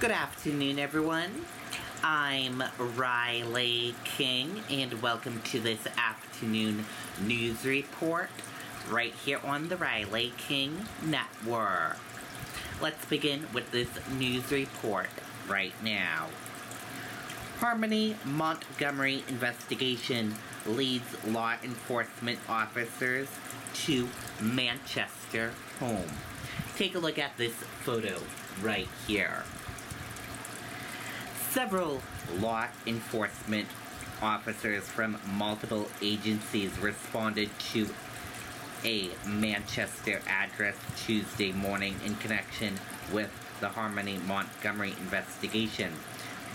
Good afternoon, everyone. I'm Riley King, and welcome to this afternoon news report right here on the Riley King Network. Let's begin with this news report right now. Harmony Montgomery investigation leads law enforcement officers to Manchester home. Take a look at this photo right here. Several law enforcement officers from multiple agencies responded to a Manchester address Tuesday morning in connection with the Harmony Montgomery investigation.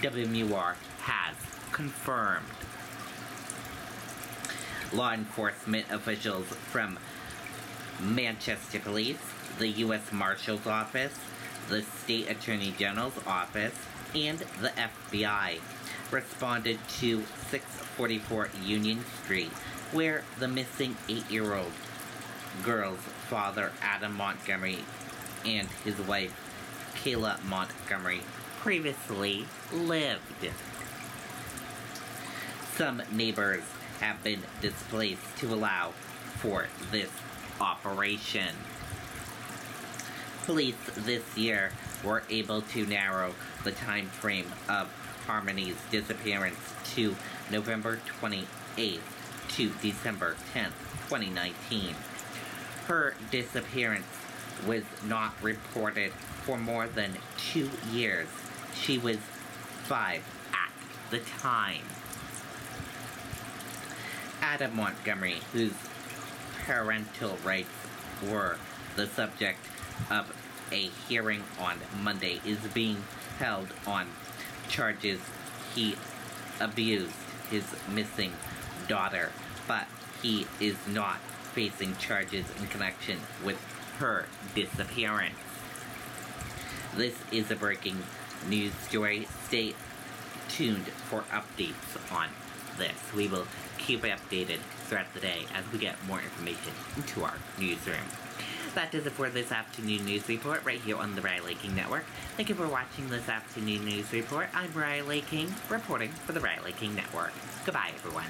WMUR has confirmed. Law enforcement officials from Manchester Police, the U.S. Marshal's Office, the State Attorney General's Office, and the FBI responded to 644 Union Street, where the missing eight year old girl's father, Adam Montgomery, and his wife, Kayla Montgomery, previously lived. Some neighbors have been displaced to allow for this operation. Police this year were able to narrow the time frame of Harmony's disappearance to November 28th to December 10th, 2019. Her disappearance was not reported for more than two years. She was five at the time. Adam Montgomery, whose parental rights were the subject of a hearing on Monday, is being held on charges he abused his missing daughter, but he is not facing charges in connection with her disappearance. This is a breaking news story. Stay tuned for updates on this. We will keep updated throughout the day as we get more information into our newsroom. That does it for this afternoon news report right here on the Riley King Network. Thank you for watching this afternoon news report. I'm Riley King, reporting for the Riley King Network. Goodbye, everyone.